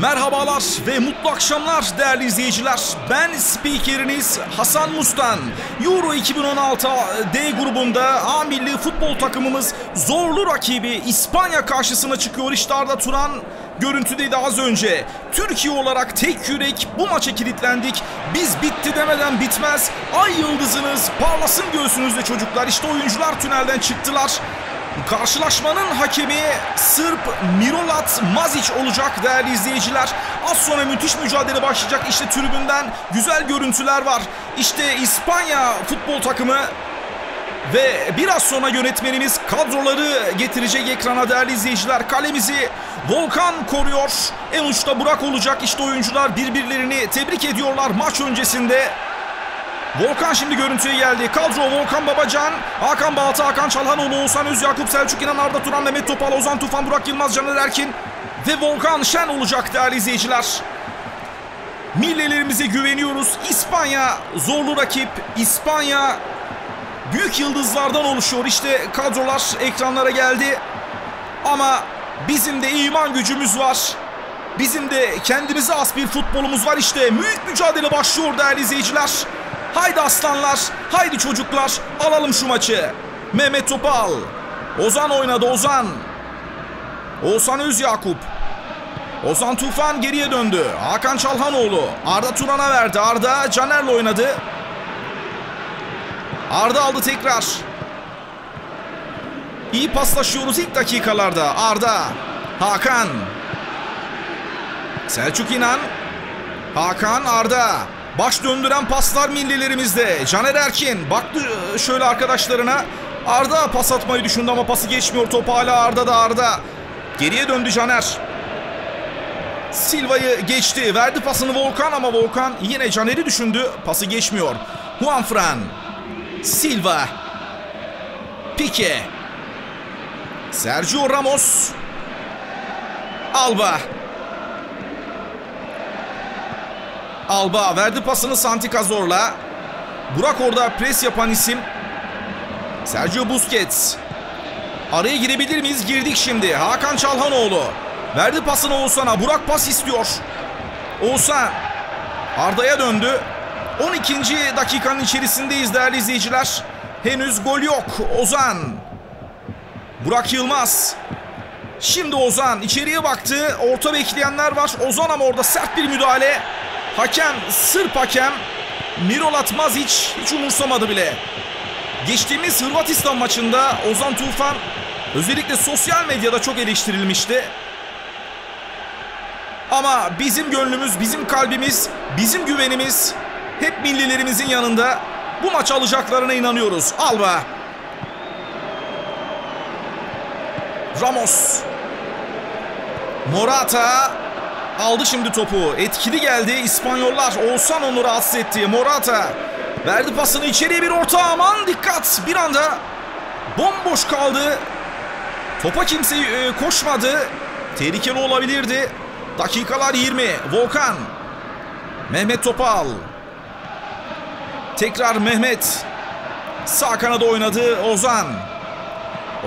Merhabalar ve mutlu akşamlar değerli izleyiciler. Ben spikeriniz Hasan Mustan. Euro 2016 D grubunda A milli futbol takımımız zorlu rakibi İspanya karşısına çıkıyor. İşte Arda Turan görüntüdeydi az önce. Türkiye olarak tek yürek bu maça kilitlendik. Biz bitti demeden bitmez. Ay yıldızınız parlasın göğsünüzde çocuklar. İşte oyuncular tünelden çıktılar. Karşılaşmanın hakemi Sırp Mirolat Mazic olacak değerli izleyiciler. Az sonra müthiş mücadele başlayacak. İşte tribünden güzel görüntüler var. İşte İspanya futbol takımı ve biraz sonra yönetmenimiz kadroları getirecek ekrana değerli izleyiciler. Kalemizi Volkan koruyor. En uçta Burak olacak. İşte oyuncular birbirlerini tebrik ediyorlar maç öncesinde. Volkan şimdi görüntüye geldi. Kadro Volkan Babacan, Hakan Balta, Hakan Çalhanoğlu, Oğuzhan Öz, Yakup Selçuk İnan, Arda Turan, Mehmet Topal, Ozan Tufan, Burak Yılmaz, Caner Erkin ve Volkan Şen olacak değerli izleyiciler. Millilerimize güveniyoruz. İspanya zorlu rakip. İspanya büyük yıldızlardan oluşuyor. İşte kadrolar ekranlara geldi. Ama bizim de iman gücümüz var. Bizim de kendimize az bir futbolumuz var. İşte büyük mücadele başlıyor değerli izleyiciler. Haydi aslanlar, haydi çocuklar alalım şu maçı. Mehmet Topal. Ozan oynadı Ozan. Oğuzhan Öz Yakup. Ozan Tufan geriye döndü. Hakan Çalhanoğlu. Arda Turan'a verdi. Arda Caner'le oynadı. Arda aldı tekrar. İyi paslaşıyoruz ilk dakikalarda. Arda. Hakan. Selçuk İnan. Hakan Arda. Baş döndüren paslar millilerimizde. Caner Erkin baktı şöyle arkadaşlarına. Arda pas atmayı düşündü ama pası geçmiyor. Top hala Arda'da Arda. Geriye döndü Caner. Silva'yı geçti. Verdi pasını Volkan ama Volkan yine Caner'i düşündü. Pası geçmiyor. Juanfran. Silva. Pique. Sergio Ramos. Alba. Alba verdi pasını Santi Cazor'la. Burak orada pres yapan isim. Sergio Busquets. Araya girebilir miyiz? Girdik şimdi. Hakan Çalhanoğlu. Verdi pasını Oğuzhan'a. Burak pas istiyor. Oğuzhan. Arda'ya döndü. 12. dakikanın içerisindeyiz değerli izleyiciler. Henüz gol yok. Ozan. Burak Yılmaz. Şimdi Ozan içeriye baktı. Orta bekleyenler var. Ozan ama orada sert bir müdahale. Hakem, Sırp hakem Mirolat Mazic hiç umursamadı bile. Geçtiğimiz Hırvatistan maçında Ozan Tufan özellikle sosyal medyada çok eleştirilmişti. Ama bizim gönlümüz, bizim kalbimiz, bizim güvenimiz hep millilerimizin yanında. Bu maç alacaklarına inanıyoruz. Alba. Ramos. Morata aldı şimdi topu. Etkili geldi. İspanyollar Oğuzhan onu rahatsız etti. Morata verdi pasını içeriye bir orta aman dikkat. Bir anda bomboş kaldı. Topa kimse e, koşmadı. Tehlikeli olabilirdi. Dakikalar 20. Volkan. Mehmet Topal. Tekrar Mehmet. Sağ kanada oynadı Ozan.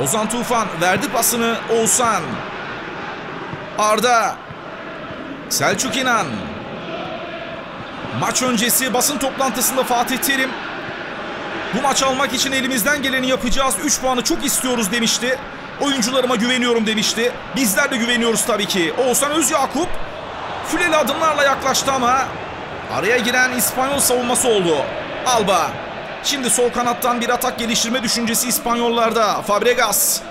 Ozan Tufan verdi pasını Oğuzhan. Arda. Selçuk İnan. Maç öncesi basın toplantısında Fatih Terim bu maç almak için elimizden geleni yapacağız. 3 puanı çok istiyoruz demişti. Oyuncularıma güveniyorum demişti. Bizler de güveniyoruz tabii ki. Oğuzhan Özyakup füleli adımlarla yaklaştı ama araya giren İspanyol savunması oldu. Alba. Şimdi sol kanattan bir atak geliştirme düşüncesi İspanyollarda. Fabregas.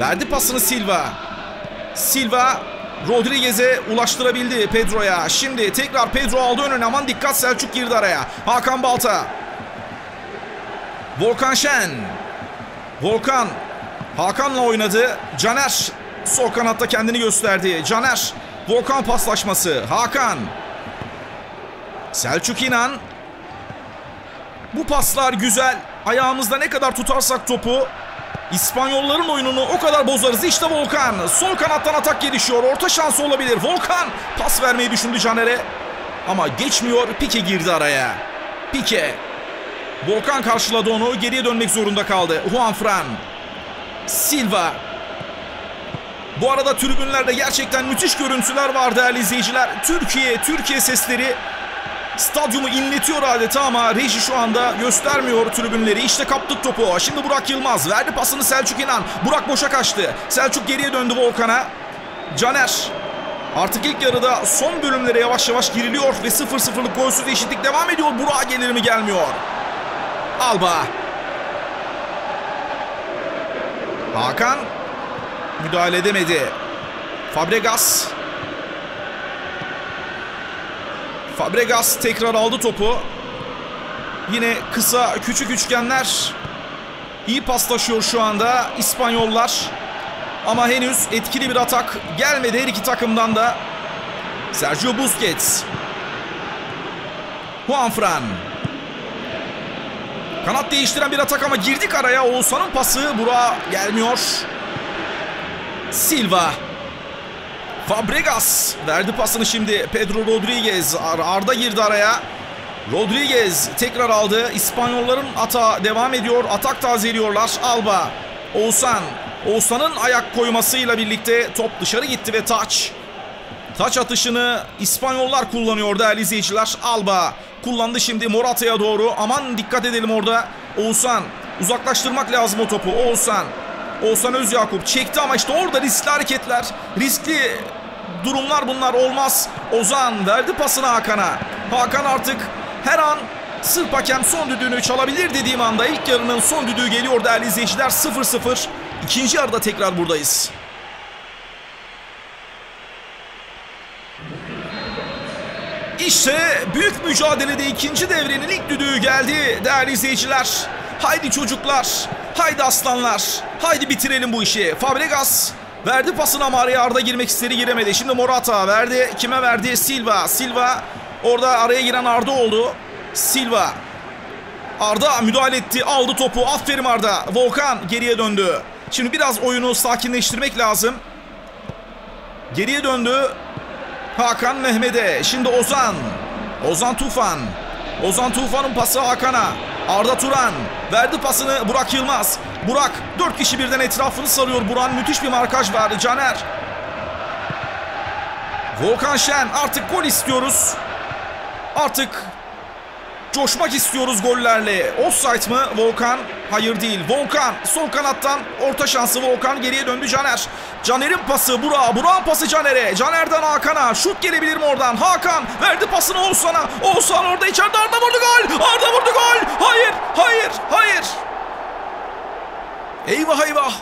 Verdi pasını Silva. Silva Rodriguez'e ulaştırabildi Pedro'ya. Şimdi tekrar Pedro aldı önüne aman dikkat Selçuk girdi araya. Hakan Balta. Volkan Şen. Volkan Hakan'la oynadı. Caner sol kanatta kendini gösterdi. Caner Volkan paslaşması. Hakan. Selçuk İnan. Bu paslar güzel. Ayağımızda ne kadar tutarsak topu İspanyolların oyununu o kadar bozarız. İşte Volkan. Sol kanattan atak gelişiyor. Orta şansı olabilir. Volkan pas vermeyi düşündü Caner'e. Ama geçmiyor. Pike girdi araya. Pike. Volkan karşıladı onu. Geriye dönmek zorunda kaldı. Juan Fran. Silva. Bu arada tribünlerde gerçekten müthiş görüntüler var değerli izleyiciler. Türkiye, Türkiye sesleri stadyumu inletiyor adeta ama reji şu anda göstermiyor tribünleri. İşte kaptık topu. Şimdi Burak Yılmaz verdi pasını Selçuk İnan. Burak boşa kaçtı. Selçuk geriye döndü Volkan'a. Caner Artık ilk yarıda son bölümlere yavaş yavaş giriliyor ve 0-0'lık golsüz eşitlik devam ediyor. Burak'a gelir mi gelmiyor. Alba. Hakan müdahale edemedi. Fabregas. Fabregas tekrar aldı topu. Yine kısa küçük üçgenler iyi paslaşıyor şu anda İspanyollar. Ama henüz etkili bir atak gelmedi her iki takımdan da. Sergio Busquets. Juanfran. Kanat değiştiren bir atak ama girdik araya. Oğuzhan'ın pası Burak'a gelmiyor. Silva. Fabregas verdi pasını şimdi Pedro Rodriguez. Arda girdi araya. Rodriguez tekrar aldı. İspanyolların ata devam ediyor. Atak tazeliyorlar. Alba. Oğuzhan. Oğuzhan'ın ayak koymasıyla birlikte top dışarı gitti ve taç. Taç atışını İspanyollar kullanıyor değerli izleyiciler. Alba kullandı şimdi Morata'ya doğru. Aman dikkat edelim orada. Oğuzhan uzaklaştırmak lazım o topu. Oğuzhan. Oğuzhan Özyakup çekti ama işte orada riskli hareketler. Riskli durumlar bunlar olmaz. Ozan verdi pasını Hakan'a. Hakan artık her an Sırp hakem son düdüğünü çalabilir dediğim anda ilk yarının son düdüğü geliyor değerli izleyiciler 0-0. İkinci yarıda tekrar buradayız. İşte büyük mücadelede ikinci devrenin ilk düdüğü geldi değerli izleyiciler. Haydi çocuklar, haydi aslanlar, haydi bitirelim bu işi. Fabregas verdi pasını ama araya Arda girmek istedi giremedi. Şimdi Morata verdi, kime verdi? Silva. Silva orada araya giren Arda oldu. Silva. Arda müdahale etti, aldı topu. Aferin Arda. Volkan geriye döndü. Şimdi biraz oyunu sakinleştirmek lazım. Geriye döndü. Hakan Mehmet'e. Şimdi Ozan. Ozan Tufan. Ozan Tufan'ın pası Hakan'a. Arda Turan. Verdi pasını Burak Yılmaz. Burak dört kişi birden etrafını sarıyor. Buran müthiş bir markaj var. Caner. Volkan Şen artık gol istiyoruz. Artık Coşmak istiyoruz gollerle. Offside mı? Volkan. Hayır değil. Volkan. Sol kanattan orta şansı Volkan. Geriye döndü Caner. Caner'in pası Burak'a. Burak'ın pası Caner'e. Caner'den Hakan'a. Şut gelebilir mi oradan? Hakan verdi pasını Oğuzhan'a. Oğuzhan orada içeride Arda vurdu gol. Arda vurdu gol. Hayır. Hayır. Hayır. Eyvah eyvah.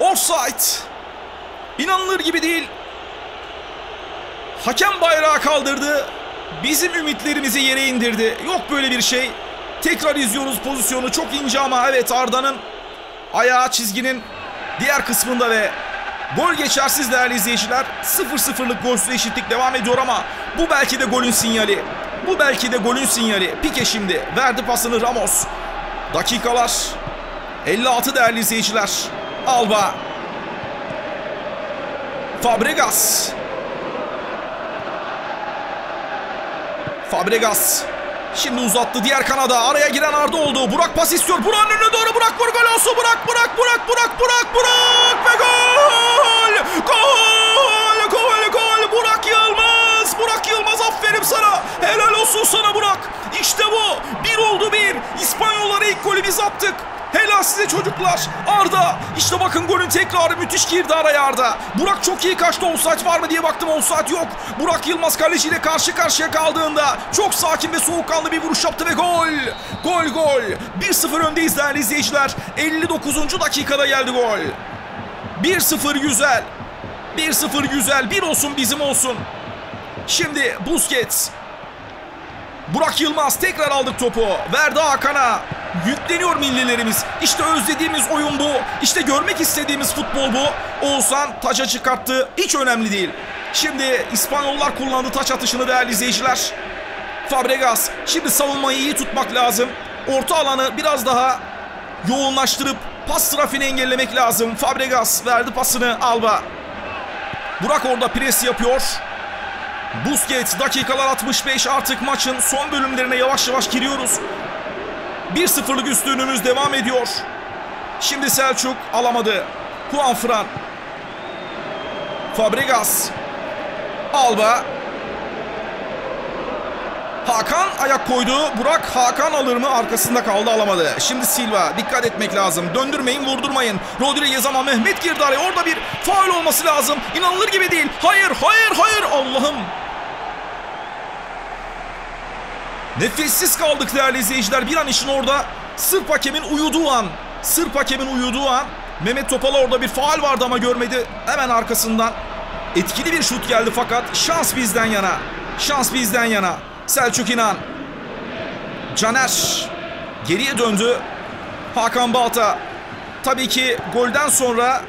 Offside. İnanılır gibi değil. Hakem bayrağı kaldırdı. Bizim ümitlerimizi yere indirdi. Yok böyle bir şey. Tekrar izliyoruz pozisyonu. Çok ince ama evet Arda'nın ayağı çizginin diğer kısmında ve gol geçersiz değerli izleyiciler. 0-0'lık golsüz eşitlik devam ediyor ama bu belki de golün sinyali. Bu belki de golün sinyali. Pike şimdi verdi pasını Ramos. Dakikalar 56 değerli izleyiciler. Alba. Fabregas. Fabregas. Şimdi uzattı diğer kanada. Araya giren Arda oldu. Burak pas istiyor. Burak'ın önüne doğru. Burak vur gol olsun. Burak, Burak, Burak, Burak, Burak, Burak ve gol! Gol! Gol! Gol! Burak Yılmaz! Burak Yılmaz aferin sana. Helal olsun sana Burak. İşte bu. Bir oldu bir. İspanyollara ilk golü biz attık. Size çocuklar. Arda. İşte bakın golün tekrarı müthiş girdi araya Arda. Burak çok iyi kaçtı. Offside var mı diye baktım. Offside yok. Burak Yılmaz kaleciyle karşı karşıya kaldığında çok sakin ve soğukkanlı bir vuruş yaptı ve gol. Gol gol. 1-0 öndeyiz değerli izleyiciler. 59. dakikada geldi gol. 1-0 güzel. 1-0 güzel. Bir olsun bizim olsun. Şimdi Busquets. Burak Yılmaz tekrar aldık topu. Verdi Hakan'a. Yükleniyor millilerimiz. İşte özlediğimiz oyun bu. İşte görmek istediğimiz futbol bu. Oğuzhan taça çıkarttı. Hiç önemli değil. Şimdi İspanyollar kullandı taç atışını değerli izleyiciler. Fabregas. Şimdi savunmayı iyi tutmak lazım. Orta alanı biraz daha yoğunlaştırıp pas trafiğini engellemek lazım. Fabregas verdi pasını Alba. Burak orada pres yapıyor. Busquets dakikalar 65 artık maçın son bölümlerine yavaş yavaş giriyoruz. 1-0'lık üstünlüğümüz devam ediyor. Şimdi Selçuk alamadı. Juanfran. Fabregas. Alba. Hakan ayak koydu. Burak Hakan alır mı? Arkasında kaldı alamadı. Şimdi Silva. Dikkat etmek lazım. Döndürmeyin vurdurmayın. Rodriguez ama Mehmet girdi araya. Orada bir faul olması lazım. İnanılır gibi değil. Hayır hayır hayır Allah'ım. Nefessiz kaldık değerli izleyiciler. Bir an için orada Sırp hakemin uyuduğu an. Sırp hakemin uyuduğu an. Mehmet Topal'a orada bir faal vardı ama görmedi. Hemen arkasından etkili bir şut geldi fakat şans bizden yana. Şans bizden yana. Selçuk İnan. Caner geriye döndü. Hakan Balta. Tabii ki golden sonra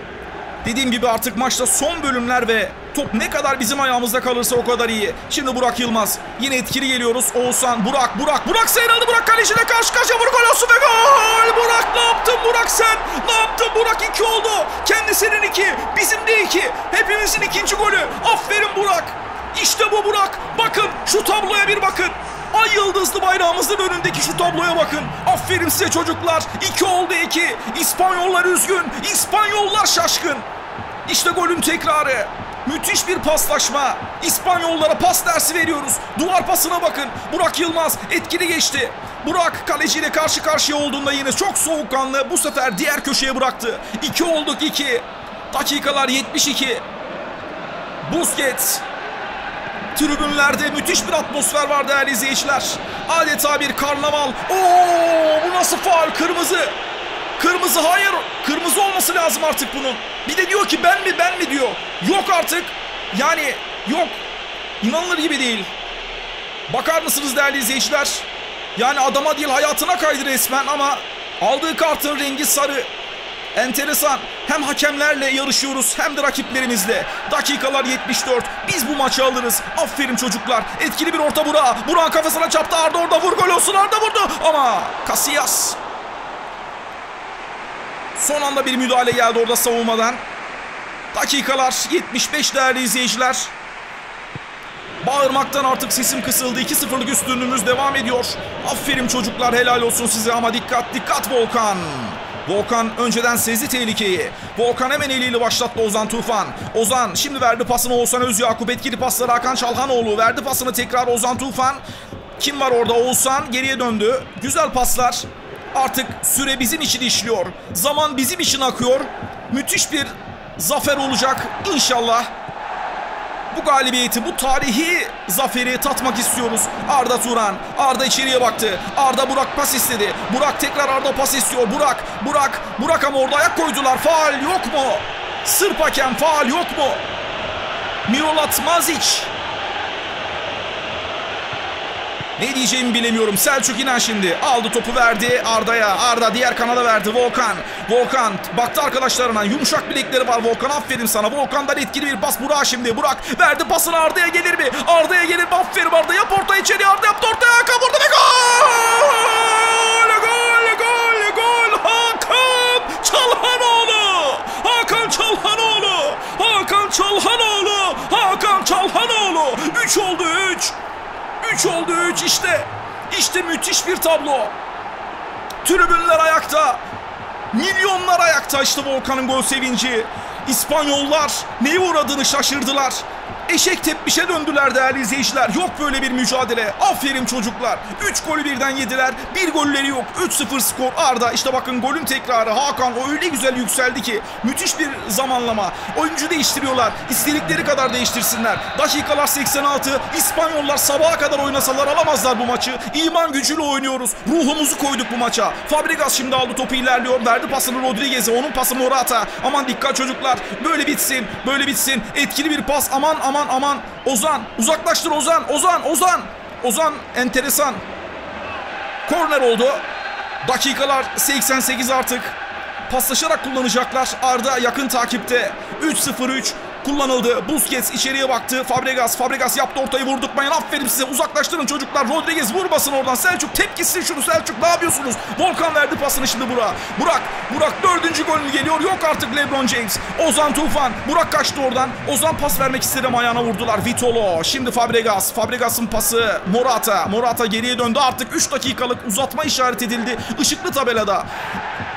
dediğim gibi artık maçta son bölümler ve top ne kadar bizim ayağımızda kalırsa o kadar iyi. Şimdi Burak Yılmaz. Yine etkili geliyoruz. Oğuzhan, Burak, Burak, Burak sıyrıldı. Burak kaleciyle karşı karşıya vur gol olsun ve gol! Burak ne yaptın Burak sen? Ne yaptın Burak? iki oldu. Kendisinin iki, bizim de iki. Hepimizin ikinci golü. Aferin Burak. İşte bu Burak. Bakın şu tabloya bir bakın. Ay yıldızlı bayrağımızın önündeki şu tabloya bakın. Aferin size çocuklar. İki oldu iki. İspanyollar üzgün. İspanyollar şaşkın. İşte golün tekrarı. Müthiş bir paslaşma. İspanyollara pas dersi veriyoruz. Duvar pasına bakın. Burak Yılmaz etkili geçti. Burak kaleciyle karşı karşıya olduğunda yine çok soğukkanlı. Bu sefer diğer köşeye bıraktı. İki olduk iki. Dakikalar 72. Busquets Tribünlerde müthiş bir atmosfer var değerli izleyiciler. Adeta bir karnaval. Oo, bu nasıl faal? Kırmızı. Kırmızı hayır. Kırmızı olması lazım artık bunun. Bir de diyor ki ben mi ben mi diyor. Yok artık. Yani yok. İnanılır gibi değil. Bakar mısınız değerli izleyiciler? Yani adama değil hayatına kaydı resmen ama aldığı kartın rengi sarı. Enteresan. Hem hakemlerle yarışıyoruz hem de rakiplerimizle. Dakikalar 74. Biz bu maçı alırız. Aferin çocuklar. Etkili bir orta Burak'a. Burak'ın kafasına çarptı. Arda orada vur gol olsun. Arda vurdu. Ama Casillas. Son anda bir müdahale geldi orada savunmadan. Dakikalar 75 değerli izleyiciler. Bağırmaktan artık sesim kısıldı. 2-0'lık üstünlüğümüz devam ediyor. Aferin çocuklar helal olsun size ama dikkat dikkat Volkan. Volkan önceden sezdi tehlikeyi. Volkan hemen eliyle başlattı Ozan Tufan. Ozan şimdi verdi pasını Oğuzhan Özyakup. Etkili pasları Hakan Çalhanoğlu. Verdi pasını tekrar Ozan Tufan. Kim var orada? Oğuzhan geriye döndü. Güzel paslar. Artık süre bizim için işliyor. Zaman bizim için akıyor. Müthiş bir zafer olacak inşallah. Bu galibiyeti, bu tarihi zaferi tatmak istiyoruz. Arda Turan, Arda içeriye baktı. Arda Burak pas istedi. Burak tekrar Arda pas istiyor. Burak, Burak, Burak ama orada ayak koydular. Faal yok mu? Sırp hakem faal yok mu? Mirolat Mazic ne diyeceğimi bilemiyorum. Selçuk inen şimdi. Aldı topu verdi Arda'ya. Arda diğer kanala verdi. Volkan. Volkan baktı arkadaşlarına. Yumuşak bilekleri var Volkan. Aferin sana. Volkan'dan etkili bir pas. Burak şimdi. Burak verdi pasını Arda'ya gelir mi? Arda'ya gelir mi? Aferin Arda. Yap orta içeri. Arda yaptı ortaya. Hakan vurdu ve gol! Gol! Gol! Gol! Hakan Çalhanoğlu! Hakan Çalhanoğlu! Hakan Çalhanoğlu! Hakan Çalhanoğlu! 3 oldu 3. 3 oldu 3 işte. İşte müthiş bir tablo. Tribünler ayakta. Milyonlar ayakta işte Volkan'ın gol sevinci. İspanyollar neye uğradığını şaşırdılar. Eşek tepmişe döndüler değerli izleyiciler. Yok böyle bir mücadele. Aferin çocuklar. 3 golü birden yediler. Bir golleri yok. 3-0 skor. Arda işte bakın golün tekrarı. Hakan o öyle güzel yükseldi ki. Müthiş bir zamanlama. Oyuncu değiştiriyorlar. İstedikleri kadar değiştirsinler. Dakikalar 86. İspanyollar sabaha kadar oynasalar alamazlar bu maçı. İman gücüyle oynuyoruz. Ruhumuzu koyduk bu maça. Fabregas şimdi aldı topu ilerliyor. Verdi pasını Rodriguez'e. Onun pası Morata. Aman dikkat çocuklar. Böyle bitsin. Böyle bitsin. Etkili bir pas. Aman aman aman aman. Ozan uzaklaştır Ozan. Ozan Ozan. Ozan enteresan. Korner oldu. Dakikalar 88 artık. Paslaşarak kullanacaklar. Arda yakın takipte. 3-0-3 kullanıldı. Busquets içeriye baktı. Fabregas, Fabregas yaptı ortayı vurdurtmayın. Aferin size. Uzaklaştırın çocuklar. Rodriguez vurmasın oradan. Selçuk tepkisi şunu Selçuk. Ne yapıyorsunuz? Volkan verdi pasını şimdi Burak. Burak, Burak dördüncü golünü geliyor. Yok artık LeBron James. Ozan Tufan. Burak kaçtı oradan. Ozan pas vermek istedi ama ayağına vurdular. Vitolo. Şimdi Fabregas. Fabregas'ın pası Morata. Morata geriye döndü. Artık 3 dakikalık uzatma işaret edildi. Işıklı tabelada.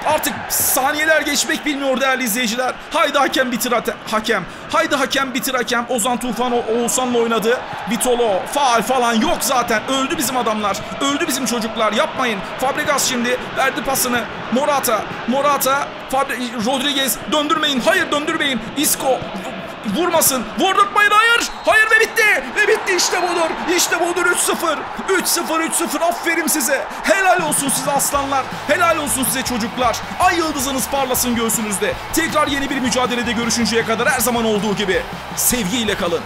Artık saniyeler geçmek bilmiyor değerli izleyiciler. Haydi hakem bitir hakem. Haydi hakem bitir hakem. Ozan Tufan Oğuzhan'la oynadı. Vitolo faal falan yok zaten. Öldü bizim adamlar. Öldü bizim çocuklar. Yapmayın. Fabregas şimdi verdi pasını. Morata. Morata. Fabre Rodriguez döndürmeyin. Hayır döndürmeyin. Isco Vurmasın. Vurdurtmayın. Hayır. Hayır ve bitti. Ve bitti işte budur. İşte budur 3-0. 3-0 3-0. Aferin size. Helal olsun size aslanlar. Helal olsun size çocuklar. Ay yıldızınız parlasın göğsünüzde. Tekrar yeni bir mücadelede görüşünceye kadar her zaman olduğu gibi sevgiyle kalın.